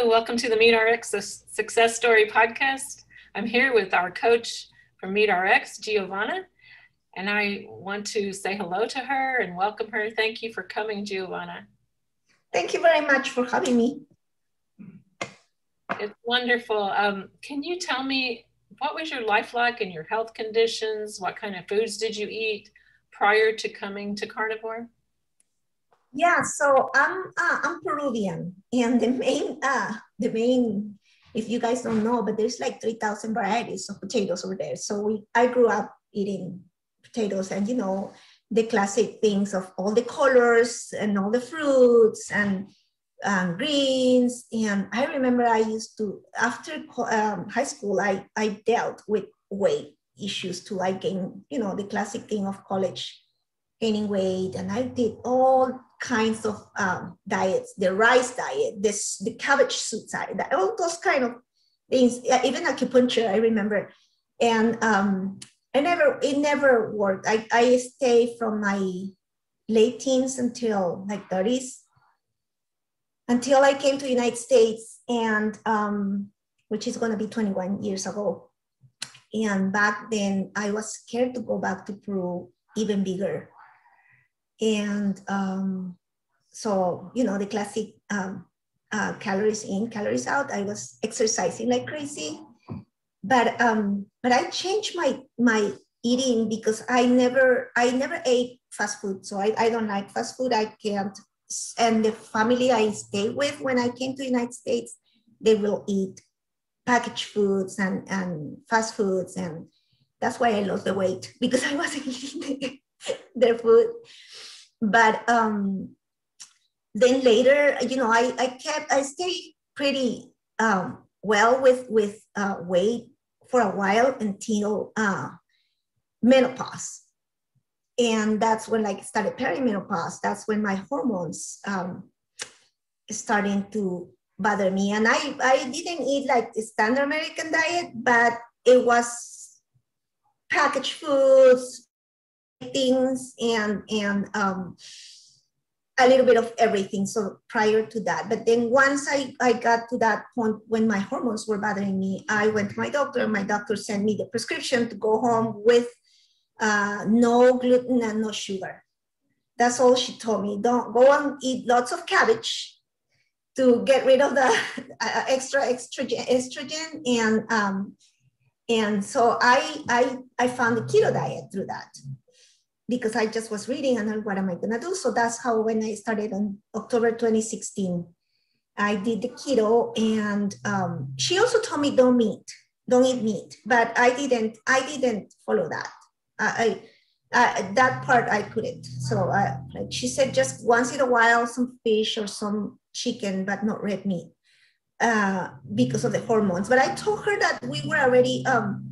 Hello, welcome to the MeatRx Success Story podcast. I'm here with our coach from MeatRx, Giovanna, and I want to say hello to her and welcome her. Thank you for coming, Giovanna. Thank you very much for having me. It's wonderful. Um, can you tell me what was your life like and your health conditions? What kind of foods did you eat prior to coming to carnivore? Yeah, so I'm uh, I'm Peruvian, and the main uh, the main if you guys don't know, but there's like three thousand varieties of potatoes over there. So we I grew up eating potatoes, and you know the classic things of all the colors and all the fruits and um, greens. And I remember I used to after um, high school I I dealt with weight issues too. I gained you know the classic thing of college gaining weight, and I did all kinds of um, diets, the rice diet, this the cabbage soup diet, all those kind of things. Even acupuncture, I remember, and um, I never it never worked. I I stayed from my late teens until like 30s until I came to United States and um, which is going to be 21 years ago. And back then I was scared to go back to Peru even bigger and um, so you know the classic um, uh, calories in calories out i was exercising like crazy. But um but i changed my my eating because i never i never ate fast food. So i, I don't like fast food. I can't and the family i stay with when i came to the united states they will eat packaged foods and and fast foods. And that's why i lost the weight because i wasn't eating their food but um, then later, you know, I, I kept, I stayed pretty um, well with, with uh, weight for a while until uh, menopause. And that's when like started perimenopause. That's when my hormones um, starting to bother me. And I, I didn't eat like the standard American diet, but it was packaged foods, things and and um, a little bit of everything. So prior to that, but then once I, I got to that point when my hormones were bothering me, I went to my doctor. My doctor sent me the prescription to go home with uh, no gluten and no sugar. That's all she told me. Don't go and eat lots of cabbage to get rid of the uh, extra estrogen, and um, and so I, I I found the keto diet through that because I just was reading and what am I gonna do? So that's how when I started on October 2016, I did the keto and um, she also told me don't meat, don't eat meat, but I didn't, I didn't follow that. I, I that part I couldn't. So I, like she said, just once in a while, some fish or some chicken, but not red meat uh, because of the hormones. But I told her that we were already um,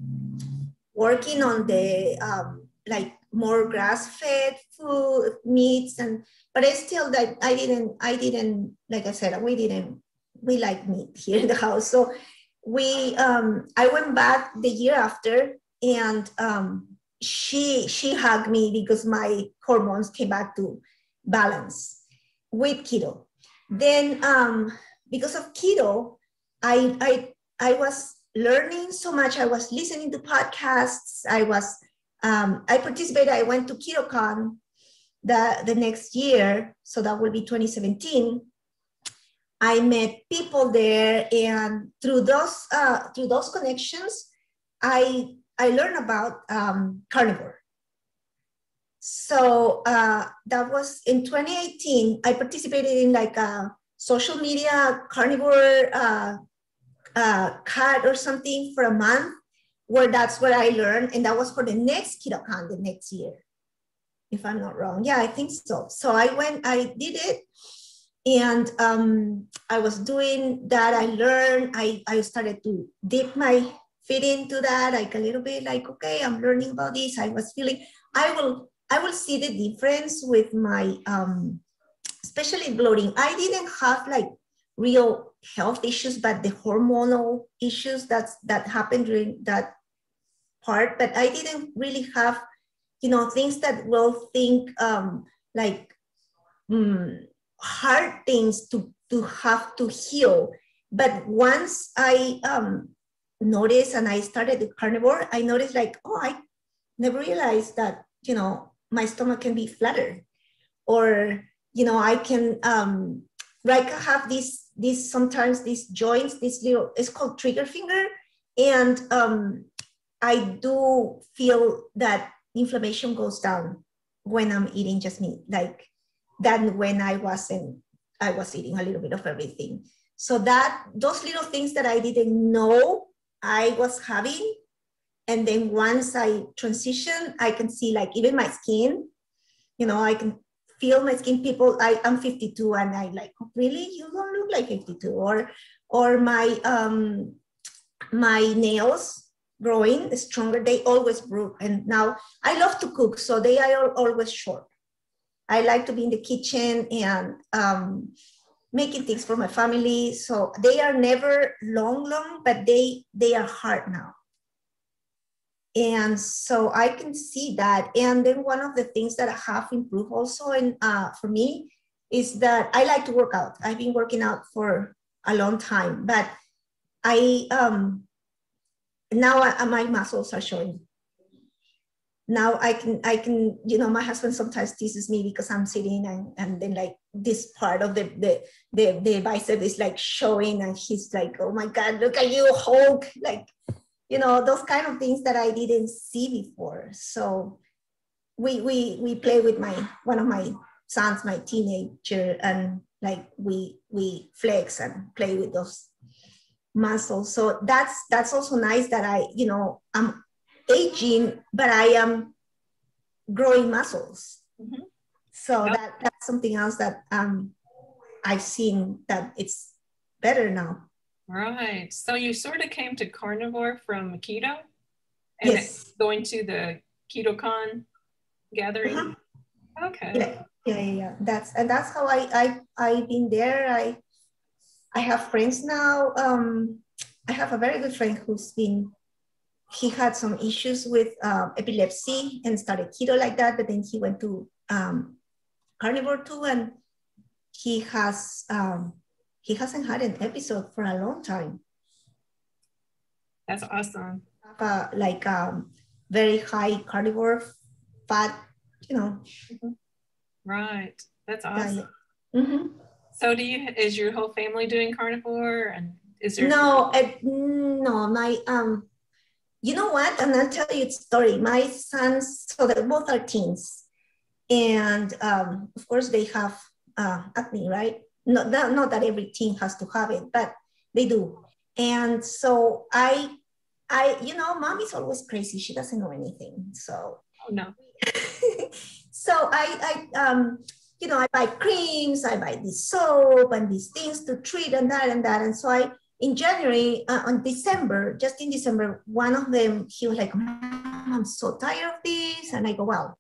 working on the um, like more grass-fed food meats and but I still that I didn't I didn't like I said we didn't we like meat here in the house. So we um I went back the year after and um she she hugged me because my hormones came back to balance with keto. Then um because of keto I I I was learning so much. I was listening to podcasts. I was um, I participated, I went to KetoCon the, the next year, so that will be 2017. I met people there, and through those uh, through those connections, I I learned about um, carnivore. So uh, that was in 2018. I participated in like a social media carnivore uh, uh, cut or something for a month, where that's where I learned, and that was for the next KetoCon the next year, if I'm not wrong. Yeah, I think so. So I went, I did it, and um, I was doing that. I learned. I I started to dip my feet into that, like a little bit, like okay, I'm learning about this. I was feeling. I will I will see the difference with my um, especially bloating. I didn't have like real health issues, but the hormonal issues that's that happened during that part, but I didn't really have, you know, things that will think um, like um, hard things to, to have to heal But once I um, noticed and I started the carnivore, I noticed like, oh, I never realized that, you know, my stomach can be flatter or, you know, I can, um, like have these, these sometimes these joints, this little, it's called trigger finger. And um, I do feel that inflammation goes down when I'm eating just meat, like than when I wasn't, I was eating a little bit of everything. So that those little things that I didn't know I was having, and then once I transition, I can see like even my skin, you know, I can feel my skin. People, I, I'm 52 and I like, really, you don't look like 52. Or, or my, um, my nails growing stronger, they always grew. And now I love to cook, so they are always short. I like to be in the kitchen and um, making things for my family. So they are never long, long, but they they are hard now. And so I can see that. And then one of the things that I have improved also, and uh, for me, is that I like to work out. I've been working out for a long time, but I um now I, my muscles are showing now I can, I can, you know, my husband sometimes teases me because I'm sitting and, and then like this part of the, the, the, the bicep is like showing and he's like, oh my God, look at you, Hulk. Like, you know, those kind of things that I didn't see before. So we, we, we play with my, one of my sons, my teenager, and like we, we flex and play with those muscles. So that's, that's also nice that I, you know, I'm aging, but I am growing muscles. Mm-hmm. So yep. that that's something else that um, I've seen that it's better now. Right. So you sort of came to carnivore from keto, and yes. going to the KetoCon gathering. Uh-huh. Okay. Yeah. yeah, yeah, yeah. That's and that's how I I I've been there. I I have friends now. Um, I have a very good friend who's been he had some issues with um, epilepsy and started keto like that, but then he went to um, carnivore too, and he has um, he hasn't had an episode for a long time. That's awesome. Uh, like um, very high carnivore fat, you know. Right. That's awesome. Mm-hmm. So, do you is your whole family doing carnivore, and is there? No, it, no. My um, you know what? And I'll tell you a story. My sons, so they both are teens. And um, of course, they have uh, acne, right? Not that, not that every teen has to have it, but they do. And so I, I, you know, mom is always crazy. She doesn't know anything. So, oh, no. so I, I, um, you know, I buy creams, I buy this soap and these things to treat and that and that. And so I, in January, uh, on December, just in December, one of them, he was like, I'm so tired of this. And I go, well,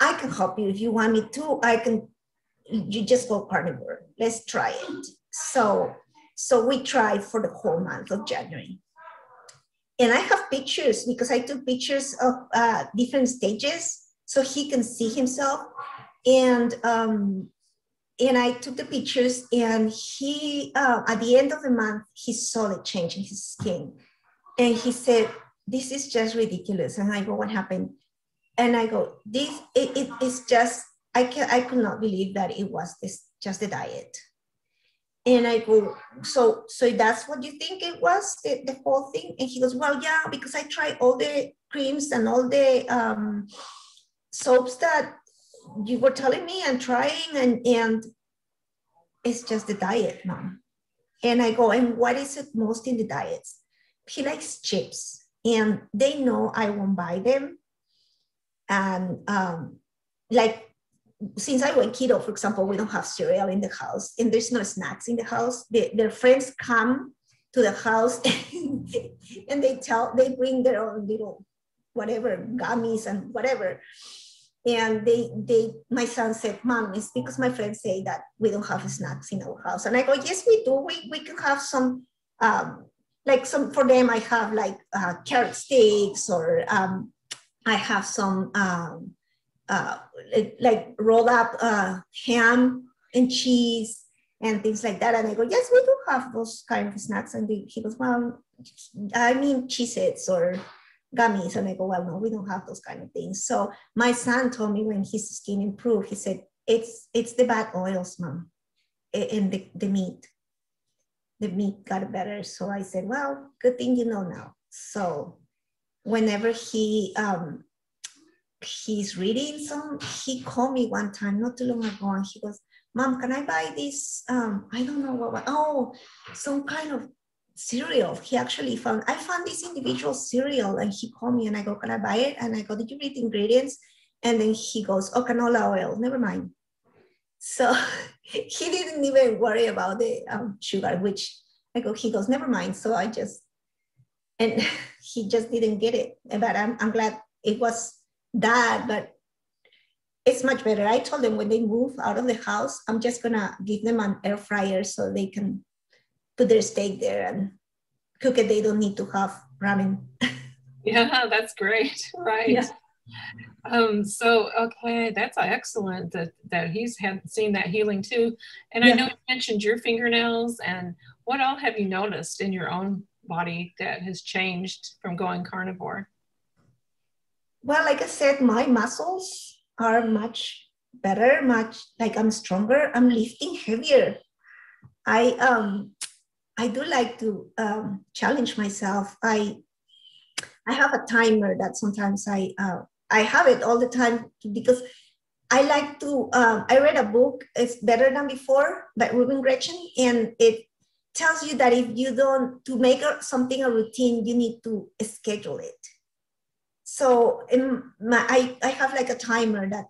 I can help you. If you want me to, I can, you just go carnivore. Let's try it. So, so we tried for the whole month of January. And I have pictures because I took pictures of uh, different stages so he can see himself. And um, and I took the pictures and he, uh, at the end of the month, he saw the change in his skin. And he said, this is just ridiculous. And I go, what happened? And I go, this, it, it is just, I can I could not believe that it was this, just the diet. And I go, so, so that's what you think it was, the, the whole thing? And he goes, well, yeah, because I tried all the creams and all the um, soaps that you were telling me and trying and and it's just the diet mom. And i go and what is it most in the diets? He likes chips and they know i won't buy them. And um, like since i went keto for example we don't have cereal in the house and there's no snacks in the house. They, their friends come to the house and they tell they bring their own little whatever gummies and whatever and they they my son said mom it's because my friends say that we don't have snacks in our house and i go yes we do we, we can have some um, like some for them i have like uh, carrot sticks or um, i have some um, uh, like rolled up uh, ham and cheese and things like that. And I go, yes, we do have those kind of snacks. And he goes, well, I mean Cheez-Its or gummies. And I go, well, no, we don't have those kind of things. So my son told me when his skin improved, he said, it's it's the bad oils, mom, and the, the meat. The meat got better. So I said, well, good thing you know now. So whenever he um, he's reading some, he called me one time not too long ago and he goes, Mom, can I buy this? Um, I don't know what, oh, some kind of cereal. He actually found, I found this individual cereal and he called me and I go, Can I buy it? And I go, Did you read the ingredients? And then he goes, Oh, canola oil, never mind. So he didn't even worry about the um, sugar, which I go, he goes, Never mind. So I just, and he just didn't get it. But I'm, I'm glad it was that, but it's much better. I told them when they move out of the house, I'm just gonna give them an air fryer so they can put their steak there and cook it. They don't need to have ramen. yeah, that's great. Right. Yeah. Um, so okay, that's excellent that that he's had seen that healing too. And yeah. I know you mentioned your fingernails and what all have you noticed in your own body that has changed from going carnivore? Well, like I said, my muscles are much better, much like I'm stronger. I'm lifting heavier. I um I do like to um, challenge myself. I I have a timer that sometimes I uh, I have it all the time because I like to. Um, I read a book. It's better than before by Rubin Gretchen, and it tells you that if you don't to make something a routine, you need to schedule it so my, I, I have like a timer that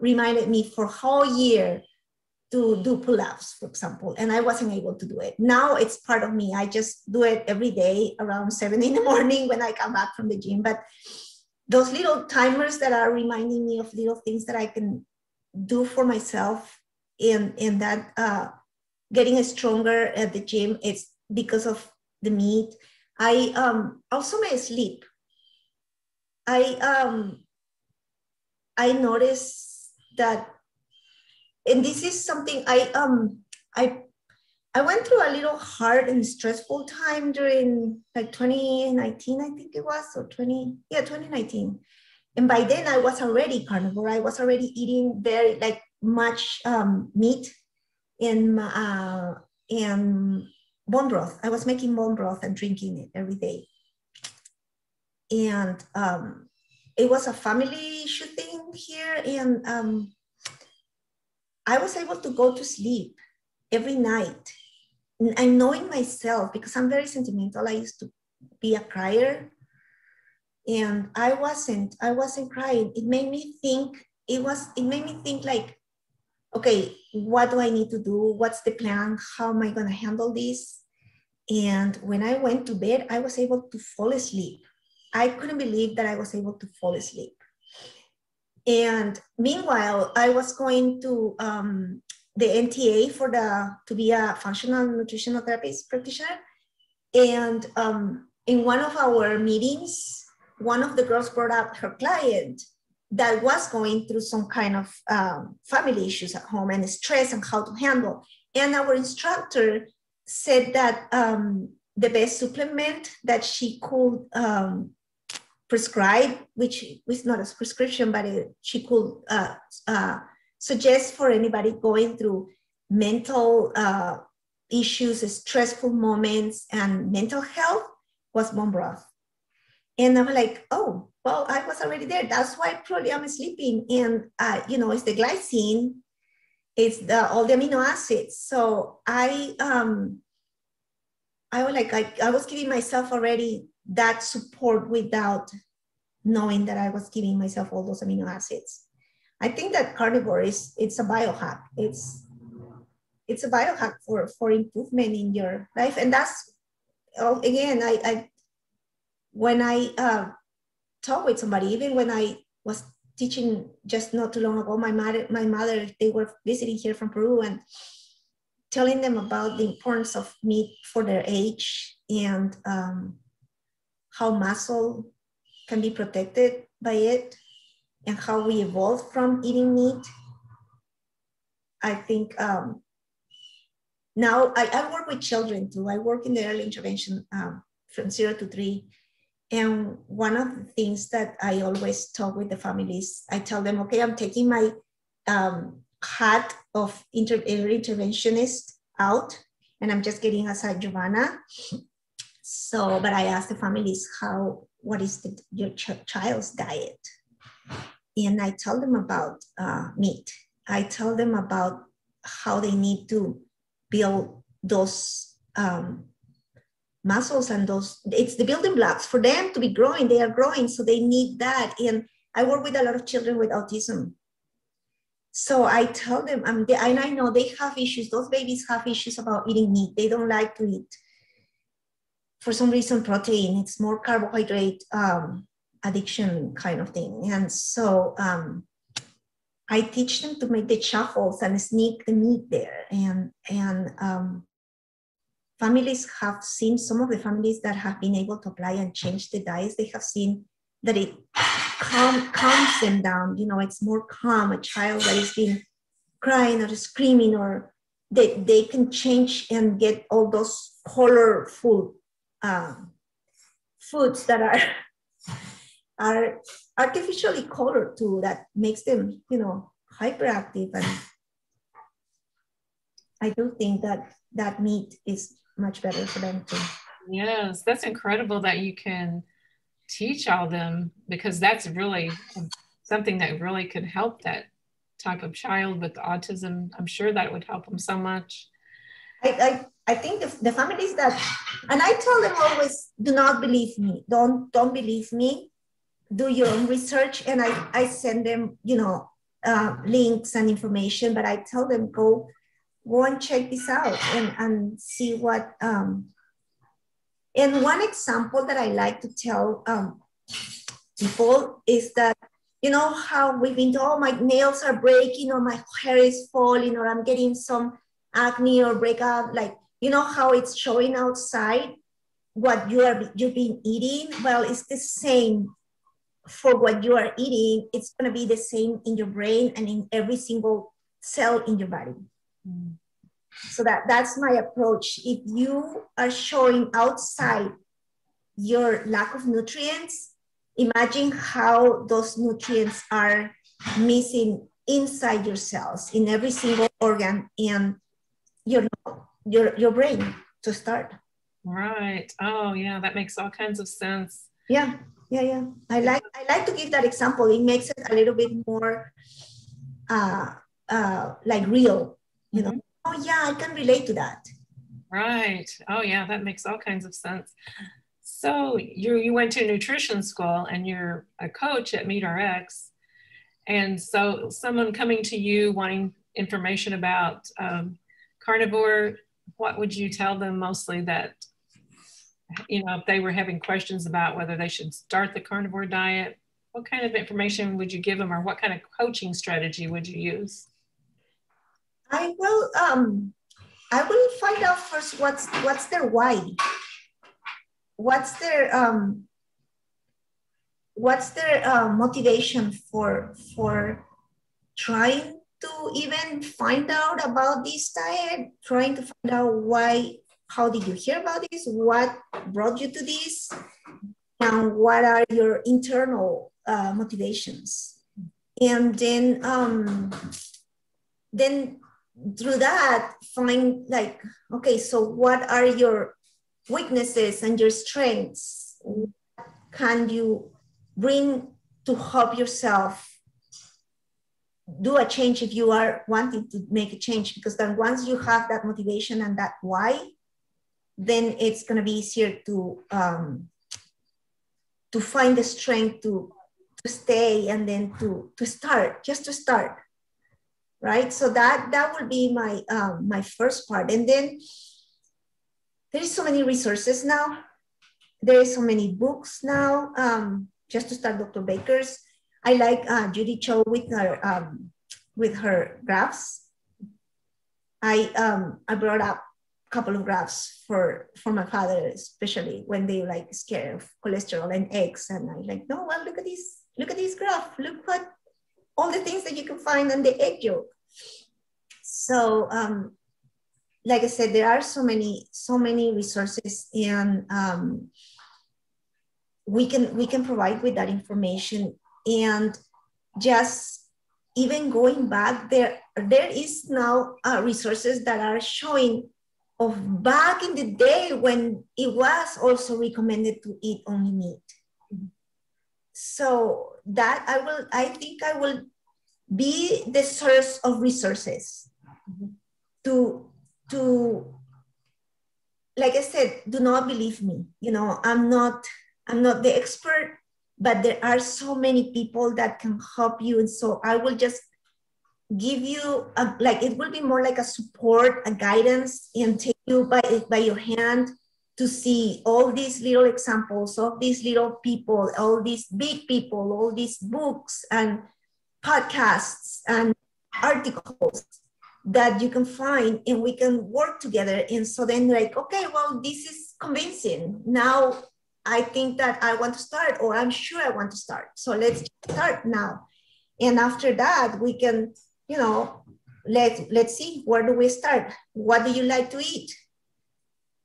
reminded me for whole year to do pull-ups, for example, and I wasn't able to do it. Now it's part of me. I just do it every day around seven in the morning when I come back from the gym. But those little timers that are reminding me of little things that I can do for myself in in that uh, getting stronger at the gym, it's because of the meat. I um, also my sleep. I um I noticed that, and this is something I um I I went through a little hard and stressful time during like 2019, I think it was, or 20, yeah, 2019. And by then I was already carnivore. I was already eating very like much um, meat in uh, and bone broth. I was making bone broth and drinking it every day and um, it was a family issue thing here and um, i was able to go to sleep every night. And knowing myself because i'm very sentimental. I used to be a crier. And i wasn't i wasn't crying. It made me think it was it made me think like okay what do i need to do? What's the plan? How am i going to handle this? And when i went to bed i was able to fall asleep. I couldn't believe that I was able to fall asleep. And meanwhile, I was going to um, the NTA for the to be a functional nutritional therapist practitioner. And um, in one of our meetings, one of the girls brought up her client that was going through some kind of um, family issues at home and stress and how to handle. And our instructor said that um, the best supplement that she could um, prescribe, which is not a prescription, but it, she could uh, uh, suggest for anybody going through mental uh, issues, stressful moments, and mental health was bone broth. And I'm like, oh, well, I was already there. That's why probably I'm sleeping. And, uh, you know, it's the glycine, it's the, all the amino acids. So I, um, I was like, I, I was giving myself already that support without knowing that I was giving myself all those amino acids. I think that carnivore is it's a biohack. It's it's a biohack for for improvement in your life, and that's oh, again I, I when I uh, talk with somebody, even when I was teaching just not too long ago, my mother my mother they were visiting here from Peru and telling them about the importance of meat for their age and um, how muscle can be protected by it and how we evolved from eating meat. I think um, now I, I, work with children too. I work in the early intervention um, from zero to three. And one of the things that I always talk with the families, I tell them, okay, I'm taking my um, hat of inter- interventionist out and I'm just getting aside Giovanna. So, but I ask the families how, what is the, your ch- child's diet? And I tell them about uh, meat. I tell them about how they need to build those um, muscles and those it's the building blocks for them to be growing. They are growing so they need that. And i work with a lot of children with autism. So i tell them um, and i know they have issues those babies have issues about eating meat. They don't like to eat for some reason protein it's more carbohydrate um, addiction kind of thing and so um, I teach them to make the shuffles and sneak the meat there. And, and um, families have seen, some of the families that have been able to apply and change the diets, they have seen that it calm, calms them down. You know, it's more calm. A child that is being crying or screaming or they, they can change and get all those colorful um, foods that are are artificially colored too that makes them you know hyperactive. And i do think that that meat is much better for them too. Yes that's incredible that you can teach all them because that's really something that really could help that type of child with autism. I'm sure that would help them so much. I i, I think the, the families that and i tell them always do not believe me. Don't don't believe me. Do your own research. And I, I send them, you know, uh, links and information, but I tell them go go and check this out and, and see what um, and one example that I like to tell um, people is that you know how we've been told oh, my nails are breaking or my hair is falling or I'm getting some acne or breakout like you know how it's showing outside what you are you've been eating well it's the same for what you are eating, it's going to be the same in your brain and in every single cell in your body. So that that's my approach. If you are showing outside your lack of nutrients, imagine how those nutrients are missing inside your cells in every single organ in your your your brain to start. Right. Oh yeah, that makes all kinds of sense. Yeah yeah yeah i like i like to give that example it makes it a little bit more uh uh like real you know mm-hmm. oh yeah i can relate to that right oh yeah that makes all kinds of sense so you you went to nutrition school and you're a coach at meatrx and so someone coming to you wanting information about um, carnivore what would you tell them mostly that you know, if they were having questions about whether they should start the carnivore diet, what kind of information would you give them or what kind of coaching strategy would you use? I will um I will find out first what's what's their why. What's their um what's their uh, motivation for for trying to even find out about this diet, trying to find out why how did you hear about this? What brought you to this? And what are your internal uh, motivations? And then, um, then through that, find like, okay, so what are your weaknesses and your strengths? What can you bring to help yourself do a change if you are wanting to make a change? Because then once you have that motivation and that why, then it's going to be easier to um, to find the strength to to stay and then to to start just to start right? So that that will be my um, my first part. And then there's so many resources now. There is so many books now um, just to start dr baker's i like uh, judy cho with her um, with her graphs i um, i brought up a couple of graphs for for my father, especially when they like scared of cholesterol and eggs. And I like, no, well, look at this, look at this graph. Look what all the things that you can find on the egg yolk. So um, like I said, there are so many, so many resources and um, we can we can provide with that information and just even going back there there is now uh, resources that are showing of back in the day when it was also recommended to eat only meat. So that i will i think i will be the source of resources to to like i said do not believe me. You know i'm not I'm not the expert, but there are so many people that can help you. And so I will just give you a, like it will be more like a support, a guidance, and take you by by your hand to see all these little examples of these little people, all these big people, all these books and podcasts and articles that you can find and we can work together. And so then like, okay, well, this is convincing. Now I think that I want to start, or I'm sure I want to start. So let's start now. And after that, we can, you know, let let's see where do we start. What do you like to eat?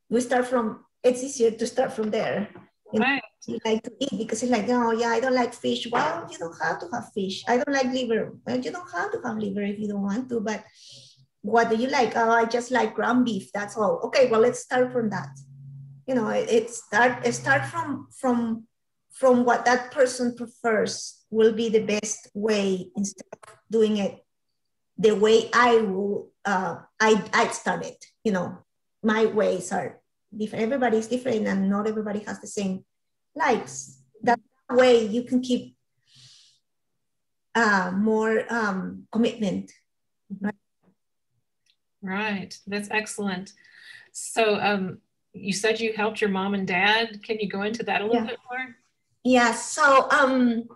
We start from. It's easier to start from there. Right. You like to eat because it's like, oh yeah, I don't like fish. Well, you don't have to have fish. I don't like liver. Well, you don't have to have liver if you don't want to. But what do you like? Oh, I just like ground beef. That's all. Okay, well, let's start from that you know it, it start it start from from from what that person prefers will be the best way instead of doing it the way I will uh, I I started. You know, my ways are different. Everybody's different, and not everybody has the same likes. That way, you can keep uh, more um, commitment. Right? right. That's excellent. So, um, you said you helped your mom and dad. Can you go into that a little yeah. bit more? Yeah. So, um,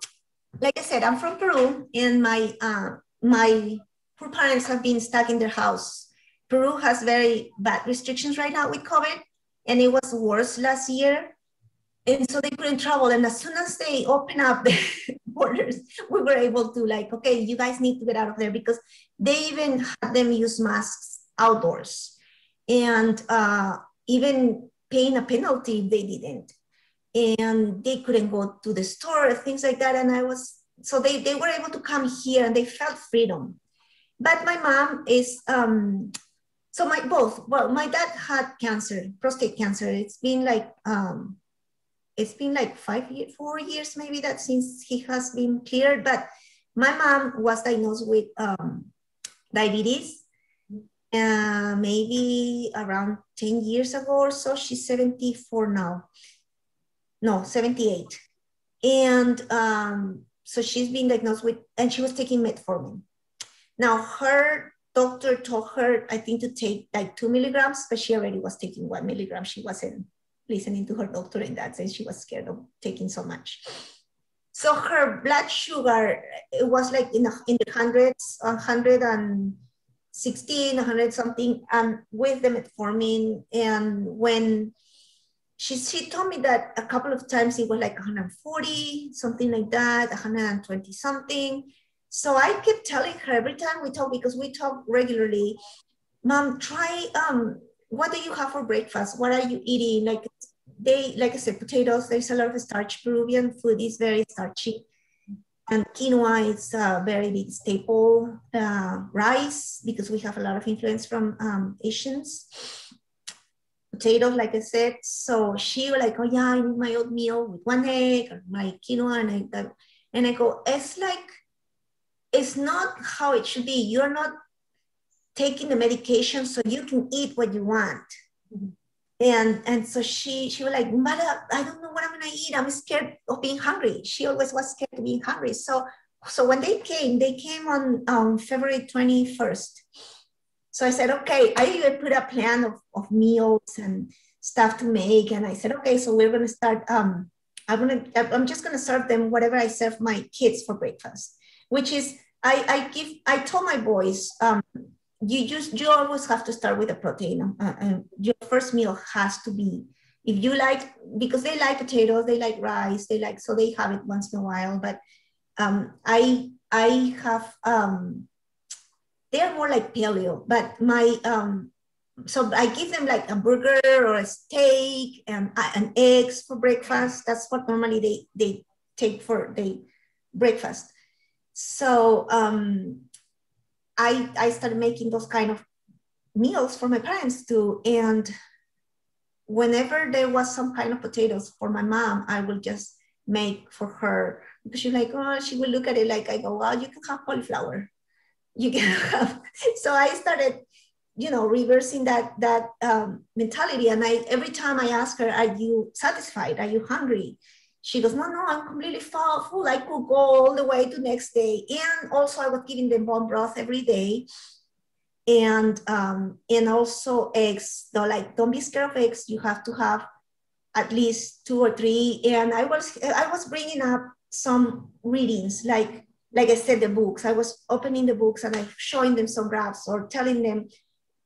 like I said, I'm from Peru, and my uh, my poor parents have been stuck in their house. Peru has very bad restrictions right now with COVID, and it was worse last year. And so they couldn't travel. And as soon as they open up the borders, we were able to like, okay, you guys need to get out of there because they even had them use masks outdoors. And uh, even paying a penalty if they didn't. And they couldn't go to the store, things like that. And I was, so they, they were able to come here and they felt freedom. But my mom is, um, so my both, well, my dad had cancer, prostate cancer. It's been like, um, it's been like five years, four years maybe that since he has been cleared. But my mom was diagnosed with um, diabetes uh, maybe around 10 years ago or so. She's 74 now. No, 78. And um, so she's been diagnosed with, and she was taking metformin. Now, her doctor told her, I think, to take like two milligrams, but she already was taking one milligram. She wasn't listening to her doctor in that sense. She was scared of taking so much. So her blood sugar, it was like in, the, in the hundreds, 100 and 16, 100 something, and with the metformin. And when she, she told me that a couple of times it was like 140, something like that, 120 something. So I kept telling her every time we talk, because we talk regularly, mom, try, um, what do you have for breakfast? What are you eating? Like they, like I said, potatoes, there's a lot of starch. Peruvian food is very starchy and quinoa is a very big staple uh, rice because we have a lot of influence from um, Asians. Potatoes, like I said. So she was like, oh yeah, I need my oatmeal with one egg or my quinoa. And I, and I go, it's like, it's not how it should be. You're not taking the medication so you can eat what you want. Mm-hmm and and so she she was like mother i don't know what i'm gonna eat. I'm scared of being hungry. She always was scared of being hungry. So so when they came they came on um, february 21st so i said okay i even put a plan of, of meals and stuff to make. And i said okay so we're gonna start um i'm gonna i'm just gonna serve them whatever i serve my kids for breakfast which is i i give i told my boys um you just you always have to start with a protein. Uh, and your first meal has to be if you like because they like potatoes, they like rice, they like so they have it once in a while. But um, I I have um, they are more like paleo, but my um, so I give them like a burger or a steak and uh, an eggs for breakfast. That's what normally they they take for the breakfast. So um, I I started making those kind of meals for my parents too. And whenever there was some kind of potatoes for my mom, I will just make for her because she's like, oh, she will look at it like I go, well, you can have cauliflower. You can have. So I started, you know, reversing that that um, mentality. And I every time I ask her, are you satisfied? Are you hungry? She goes, no, no, I'm completely full. I could go all the way to next day. And also I was giving them bone broth every day and um, and also eggs. Though, like, don't be scared of eggs. You have to have at least two or three. And I was I was bringing up some readings, like like I said, the books. I was opening the books and I showing them some graphs or telling them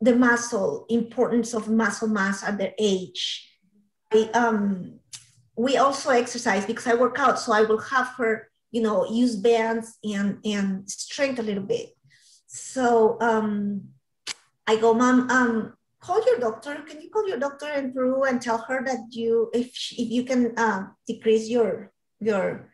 the muscle importance of muscle mass at their age. I, um, we also exercise because I work out, so I will have her, you know, use bands and and strength a little bit. So um, I go, mom, um, call your doctor. Can you call your doctor in Peru and tell her that you, if if you can uh, decrease your your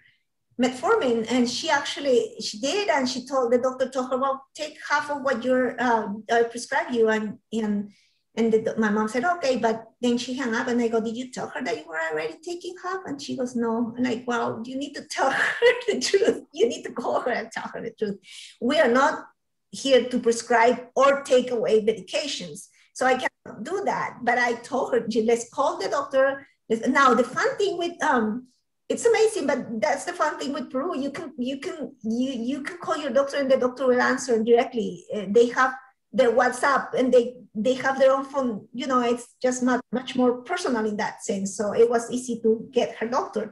metformin? And she actually she did, and she told the doctor told her, well, take half of what you're uh, I prescribe you, and and and the, my mom said, okay, but then she hung up and I go, did you tell her that you were already taking half? And she goes, no. And like, well, you need to tell her the truth. You need to call her and tell her the truth. We are not here to prescribe or take away medications. So I cannot do that. But I told her, let's call the doctor. Now the fun thing with um, it's amazing, but that's the fun thing with Peru. You can you can you you can call your doctor and the doctor will answer directly. Uh, they have their WhatsApp and they they have their own phone. You know, it's just not much more personal in that sense. So it was easy to get her doctor.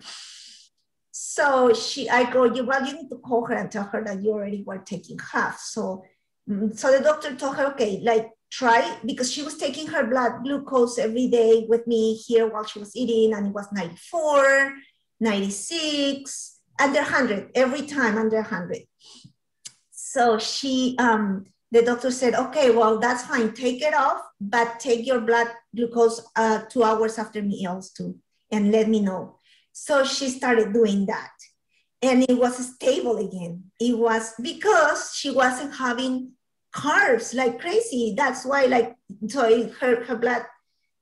So she, I go, you well, you need to call her and tell her that you already were taking half. So Mm, so the doctor told her, okay, like try because she was taking her blood glucose every day with me here while she was eating, and it was 94, 96, under 100 every time under 100. So she, um, the doctor said, okay, well, that's fine. Take it off, but take your blood glucose uh, two hours after meals too, and let me know. So she started doing that and it was stable again. It was because she wasn't having carbs like crazy. That's why, like, so her, her blood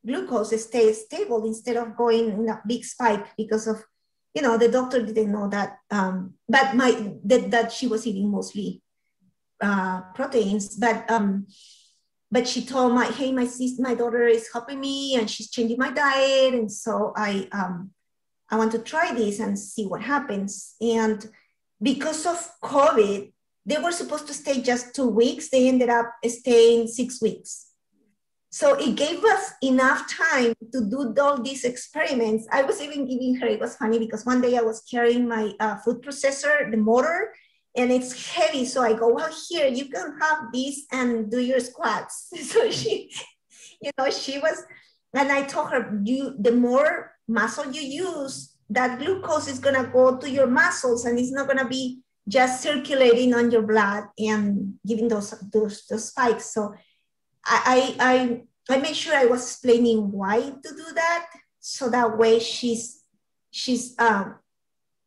glucose stays stable instead of going in a big spike because of, you know, the doctor didn't know that. Um, but my that, that she was eating mostly uh, proteins, but um, but she told my hey my sister my daughter is helping me and she's changing my diet and so I um I want to try this and see what happens. And because of COVID, they were supposed to stay just two weeks. They ended up staying six weeks. So it gave us enough time to do all these experiments. I was even giving her, it was funny because one day I was carrying my uh, food processor, the motor, and it's heavy. So I go, well, here, you can have this and do your squats. So she, you know, she was, and I told her, you, the more muscle you use, that glucose is going to go to your muscles and it's not going to be just circulating on your blood and giving those, those, those spikes. So I, I, I made sure I was explaining why to do that. So that way she's, she's, um,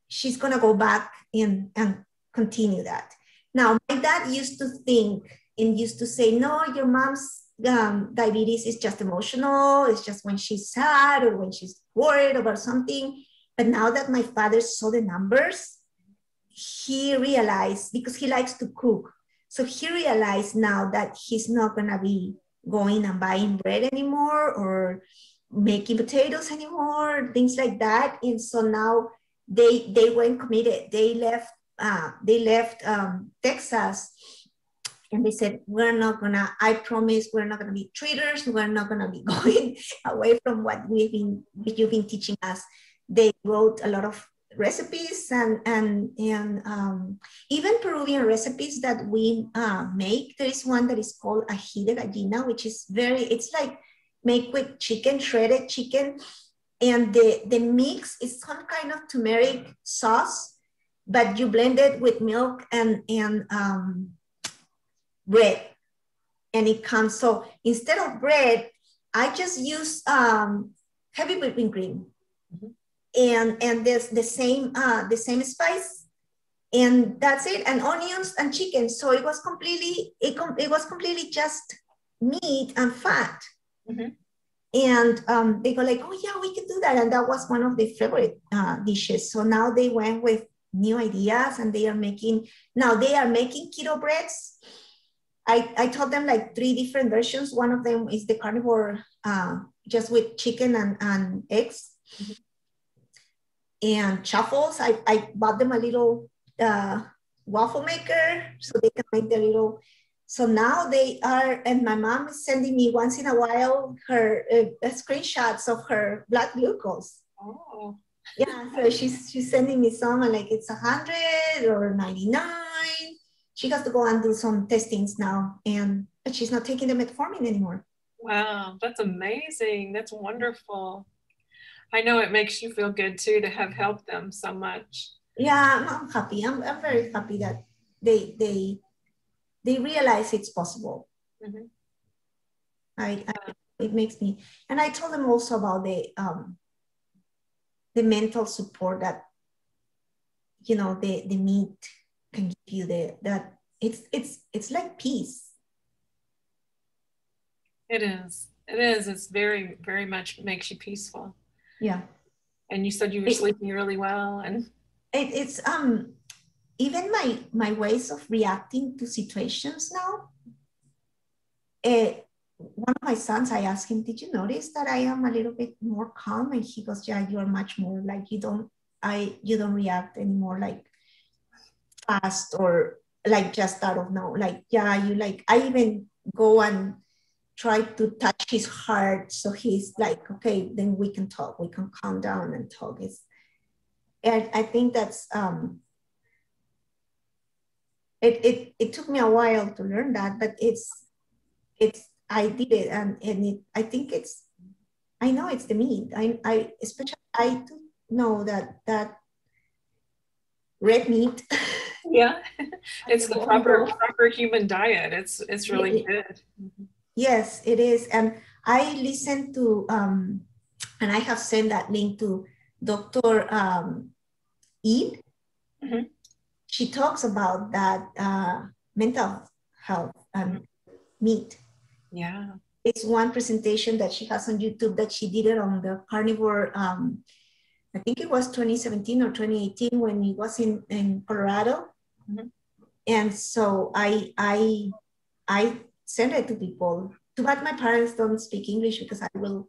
she's to go back and, and continue that. Now, my dad used to think and used to say, no, your mom's um, diabetes is just emotional. It's just when she's sad or when she's worried about something. But now that my father saw the numbers, he realized because he likes to cook. So he realized now that he's not going to be going and buying bread anymore or making potatoes anymore, things like that. And so now they they went committed. They left uh, they left um, Texas and they said we're not gonna i promise we're not gonna be traitors we're not gonna be going away from what we've been you've been teaching us. They wrote a lot of recipes and and and um, even peruvian recipes that we uh, make. There is one that is called ají de gallina which is very it's like make with chicken shredded chicken. And the the mix is some kind of turmeric sauce but you blend it with milk and and um, bread. and it comes. So instead of bread, I just use um, heavy whipping cream, mm-hmm. and and there's the same uh, the same spice, and that's it. And onions and chicken. So it was completely it, com- it was completely just meat and fat. Mm-hmm. And um, they go like, oh yeah, we can do that. And that was one of the favorite uh, dishes. So now they went with new ideas and they are making, now they are making keto breads. I, I taught them like three different versions. One of them is the carnivore, uh, just with chicken and, and eggs. Mm-hmm. And chaffles, I, I bought them a little uh, waffle maker so they can make their little so now they are, and my mom is sending me once in a while her uh, screenshots of her blood glucose. Oh. Yeah, so she's she's sending me some, and like it's a hundred or ninety nine. She has to go and do some testings now, and but she's not taking the metformin anymore. Wow, that's amazing. That's wonderful. I know it makes you feel good too to have helped them so much. Yeah, I'm, I'm happy. I'm, I'm very happy that they they they realize it's possible. Mm-hmm. I, I, it makes me, and I told them also about the um, the mental support that you know the the meat can give you. The that it's it's it's like peace. It is. It is. It's very very much makes you peaceful. Yeah. And you said you were it, sleeping really well, and it, it's um even my my ways of reacting to situations now uh, one of my sons i asked him did you notice that i am a little bit more calm and he goes yeah you are much more like you don't i you don't react anymore like fast or like just out of now. like yeah you like i even go and try to touch his heart so he's like okay then we can talk we can calm down and talk it's and i think that's um it, it, it took me a while to learn that, but it's, it's, I did it and, and it, I think it's, I know it's the meat. I, I, especially, I do know that, that red meat. yeah. it's the proper, proper human diet. It's, it's really it, good. Yes, it is. And I listened to, um, and I have sent that link to Dr. Um, Ede. Mm-hmm she talks about that uh, mental health and meat. Yeah. It's one presentation that she has on YouTube that she did it on the carnivore. Um, I think it was 2017 or 2018 when he was in, in Colorado. Mm-hmm. And so I I I send it to people. Too bad my parents don't speak English because I will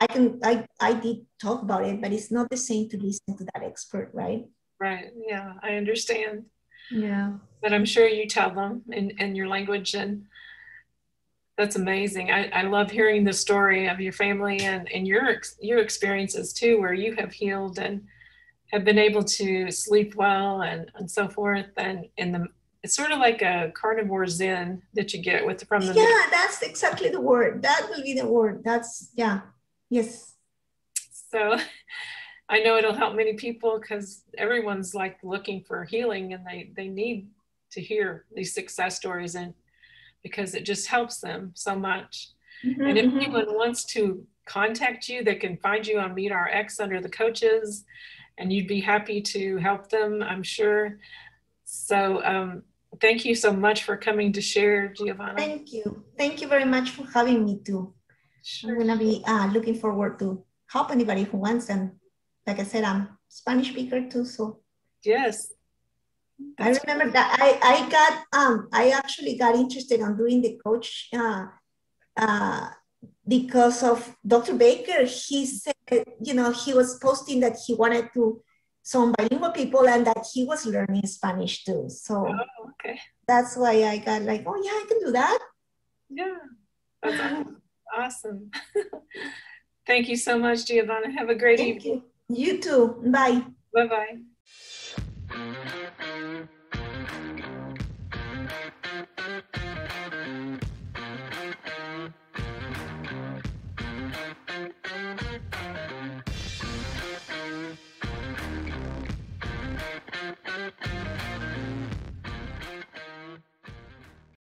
I can I I did talk about it, but it's not the same to listen to that expert, right? Right. Yeah, I understand. Yeah. But I'm sure you tell them in, in your language and that's amazing. I, I love hearing the story of your family and, and your your experiences too, where you have healed and have been able to sleep well and, and so forth. And in the it's sort of like a carnivore zen that you get with from the yeah that's exactly the word that will be the word that's yeah yes so I know it'll help many people because everyone's like looking for healing and they, they need to hear these success stories and because it just helps them so much. Mm-hmm, and if mm-hmm. anyone wants to contact you, they can find you on MeatRx under the coaches and you'd be happy to help them, I'm sure. So um, thank you so much for coming to share, Giovanna. Thank you. Thank you very much for having me too. Sure. I'm gonna be uh, looking forward to help anybody who wants and like I said, I'm Spanish speaker too. So yes. I remember that I, I got um I actually got interested on doing the coach uh, uh, because of Dr. Baker. He said, you know, he was posting that he wanted to some bilingual people and that he was learning Spanish too. So oh, okay. that's why I got like, oh yeah, I can do that. Yeah, that's awesome. Thank you so much, Giovanna. Have a great Thank evening. You. You too. Bye. Bye bye. Thank you.